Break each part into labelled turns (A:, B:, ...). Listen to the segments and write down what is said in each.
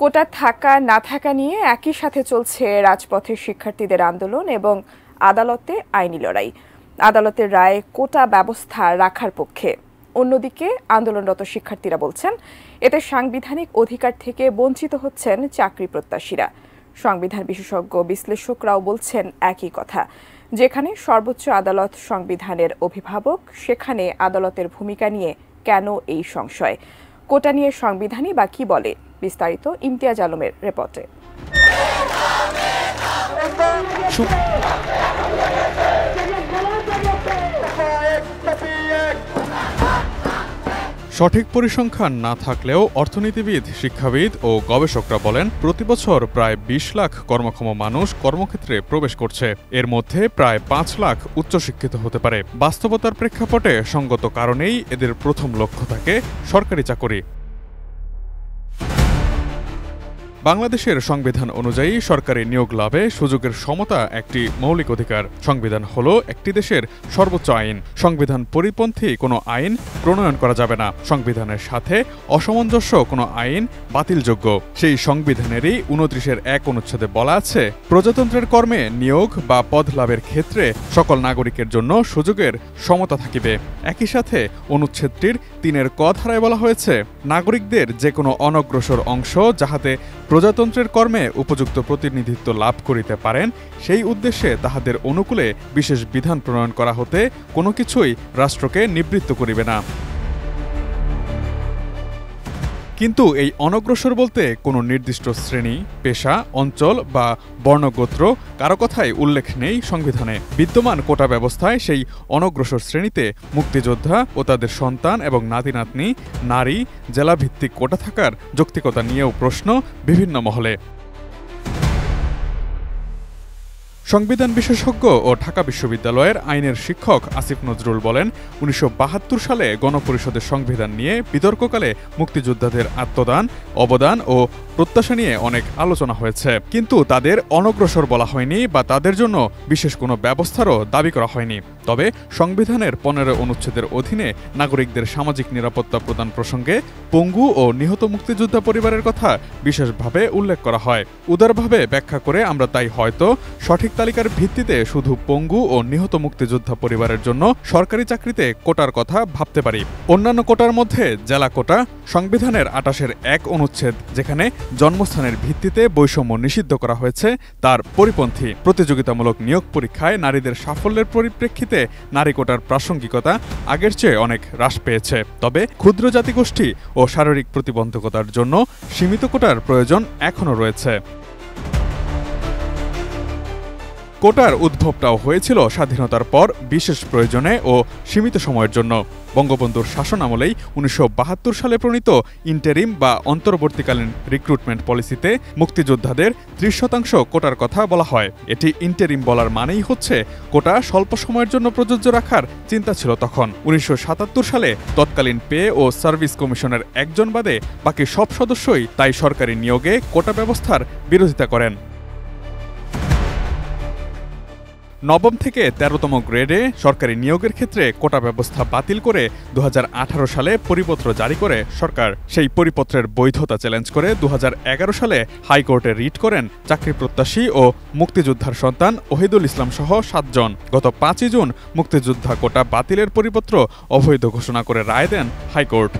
A: কোটা থাকা, না থাকা নিয়ে একই সাথে চলছে রাজপথের শিক্ষার্থীদের আন্দোলন এবং আদালতে আইনি লড়াই। আদালতের রায় কোটা ব্যবস্থা রাখার পক্ষে। অন্যদিকে আন্দোলনরত শিক্ষার্থীরা বলছেন, এতে সাংবিধানিক অধিকার থেকে বঞ্চিত হচ্ছেন চাকরি প্রত্যাশীরা। সংবিধান বিশেষজ্ঞ বিশ্লেষকরাও বলছেন একই কথা, যেখানে সর্বোচ্চ আদালত সংবিধানের অভিভাবক, সেখানে আদালতের ভূমিকা নিয়ে কেন এই সংশয়? কোটা নিয়ে সংবিধানই বা কি বলে? বিস্তারিত ইমতিয়াজ আলমের রিপোর্টে।
B: সঠিক পরিসংখ্যান না থাকলেও অর্থনীতিবিদ, শিক্ষাবিদ ও গবেষকরা বলেন, প্রতি বছর প্রায় ২০ লাখ কর্মক্ষম মানুষ কর্মক্ষেত্রে প্রবেশ করছে। এর মধ্যে প্রায় পাঁচ লাখ উচ্চশিক্ষিত হতে পারে। বাস্তবতার প্রেক্ষাপটে সঙ্গত কারণেই এদের প্রথম লক্ষ্য থাকে সরকারি চাকরি। বাংলাদেশের সংবিধান অনুযায়ী সরকারি নিয়োগ লাভে সুযোগের সমতা একটি মৌলিক অধিকার। সংবিধান হল একটি দেশের সর্বোচ্চ আইন। সংবিধান পরিপন্থী কোনো আইন প্রণয়ন করা যাবে না। সংবিধানের সাথে অসামঞ্জস্য কোনো আইন বাতিলযোগ্য। সেই সংবিধানেরই উনত্রিশের এক অনুচ্ছেদে বলা আছে, প্রজাতন্ত্রের কর্মে নিয়োগ বা পদ লাভের ক্ষেত্রে সকল নাগরিকের জন্য সুযোগের সমতা থাকিবে। একই সাথে অনুচ্ছেদটির তিনের ক ধারায় বলা হয়েছে, নাগরিকদের যে কোনো অনগ্রসর অংশ যাহাতে প্রজাতন্ত্রের কর্মে উপযুক্ত প্রতিনিধিত্ব লাভ করিতে পারেন, সেই উদ্দেশ্যে তাহাদের অনুকূলে বিশেষ বিধান প্রণয়ন করা হতে কোনো কিছুই রাষ্ট্রকে নিবৃত্ত করিবে না। কিন্তু এই অনগ্রসর বলতে কোনো নির্দিষ্ট শ্রেণি, পেশা, অঞ্চল বা বর্ণগোত্র কারও কথাই উল্লেখ নেই সংবিধানে। বিদ্যমান কোটা ব্যবস্থায় সেই অনগ্রসর শ্রেণীতে মুক্তিযোদ্ধা ও তাদের সন্তান এবং নাতি নাতনি নারী, জেলাভিত্তিক কোটা থাকার যৌক্তিকতা নিয়েও প্রশ্ন বিভিন্ন মহলে। সংবিধান বিশেষজ্ঞ ও ঢাকা বিশ্ববিদ্যালয়ের আইনের শিক্ষক আসিফ নজরুল বলেন, উনিশশো বাহাত্তর সালে গণপরিষদের সংবিধান নিয়ে বিতর্ককালে মুক্তিযোদ্ধাদের আত্মদান, অবদান ও প্রত্যাশা নিয়ে অনেক আলোচনা হয়েছে। কিন্তু তাদের অনগ্রসর বলা হয়নি বা তাদের জন্য বিশেষ কোনো ব্যবস্থারও দাবি করা হয়নি। তবে সংবিধানের পনেরো অনুচ্ছেদের অধীনে নাগরিকদের সামাজিক নিরাপত্তা প্রদান প্রসঙ্গে পঙ্গু ও নিহত মুক্তিযোদ্ধা পরিবারের কথা বিশেষভাবে উল্লেখ করা হয়। উদারভাবে ব্যাখ্যা করে আমরা তাই হয়তো সঠিক তালিকার ভিত্তিতে শুধু পঙ্গু ও নিহত মুক্তিযোদ্ধা পরিবারের জন্য সরকারি চাকরিতে কোটার কথা ভাবতে পারি। অন্যান্য কোটার মধ্যে জেলা কোটা, সংবিধানের আটাশের এক অনুচ্ছেদ, যেখানে জন্মস্থানের ভিত্তিতে বৈষম্য নিষিদ্ধ করা হয়েছে, তার পরিপন্থী। প্রতিযোগিতামূলক নিয়োগ পরীক্ষায় নারীদের সাফল্যের পরিপ্রেক্ষিতে নারী কোটার প্রাসঙ্গিকতা আগের চেয়ে অনেক হ্রাস পেয়েছে। তবে ক্ষুদ্র জাতিগোষ্ঠী ও শারীরিক প্রতিবন্ধকতার জন্য সীমিত কোটার প্রয়োজন এখনও রয়েছে। কোটার উদ্ভবটাও হয়েছিল স্বাধীনতার পর বিশেষ প্রয়োজনে ও সীমিত সময়ের জন্য। বঙ্গবন্ধুর শাসন আমলেই উনিশশো বাহাত্তর সালে প্রণীত ইন্টারিম বা অন্তর্বর্তীকালীন রিক্রুটমেন্ট পলিসিতে মুক্তিযোদ্ধাদের ত্রিশ শতাংশ কোটার কথা বলা হয়। এটি ইন্টারিম বলার মানেই হচ্ছে, কোটা স্বল্প সময়ের জন্য প্রযোজ্য রাখার চিন্তা ছিল তখন। উনিশশো সাতাত্তর সালে তৎকালীন পে ও সার্ভিস কমিশনের একজন বাদে বাকি সব সদস্যই তাই সরকারি নিয়োগে কোটা ব্যবস্থার বিরোধিতা করেন। নবম থেকে তেরোতম গ্রেডে সরকারি নিয়োগের ক্ষেত্রে কোটা ব্যবস্থা বাতিল করে দু হাজার আঠারো সালে পরিপত্র জারি করে সরকার। সেই পরিপত্রের বৈধতা চ্যালেঞ্জ করে দু হাজার এগারো সালে হাইকোর্টে রিট করেন চাকরি প্রত্যাশী ও মুক্তিযোদ্ধার সন্তান ওহিদুল ইসলাম সহ সাতজন। গত পাঁচই জুন মুক্তিযোদ্ধা কোটা বাতিলের পরিপত্র অবৈধ ঘোষণা করে রায় দেন হাইকোর্ট।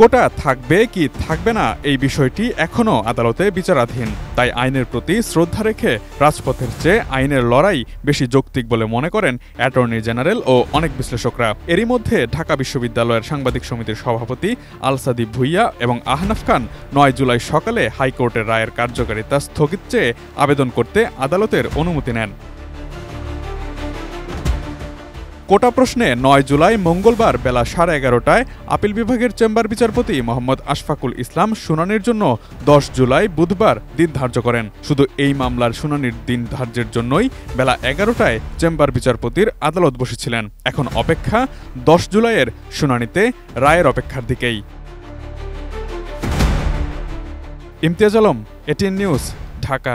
B: কোটা থাকবে কি থাকবে না এই বিষয়টি এখনও আদালতে বিচারাধীন। তাই আইনের প্রতি শ্রদ্ধা রেখে রাজপথের চেয়ে আইনের লড়াই বেশি যৌক্তিক বলে মনে করেন অ্যাটর্নি জেনারেল ও অনেক বিশ্লেষকরা। এরই মধ্যে ঢাকা বিশ্ববিদ্যালয়ের সাংবাদিক সমিতির সভাপতি আলসাদি ভুইয়া এবং আহনাফ খান নয় জুলাই সকালে হাইকোর্টের রায়ের কার্যকারিতা স্থগিত চেয়ে আবেদন করতে আদালতের অনুমতি নেন। কোটা প্রশ্নে নয় জুলাই মঙ্গলবার বেলা সাড়ে এগারোটায় আপিল বিভাগের চেম্বার বিচারপতি মোহাম্মদ আশফাকুল ইসলাম শুনানির জন্য দশ জুলাই বুধবার দিন ধার্য করেন। শুধু এই মামলার শুনানির দিন ধার্যের জন্যই বেলা এগারোটায় চেম্বার বিচারপতির আদালত বসেছিলেন। এখন অপেক্ষা দশ জুলাইয়ের শুনানিতে রায়ের অপেক্ষার দিকেই। ইমতিয়াজ আলম, এটিএন নিউজ, ঢাকা।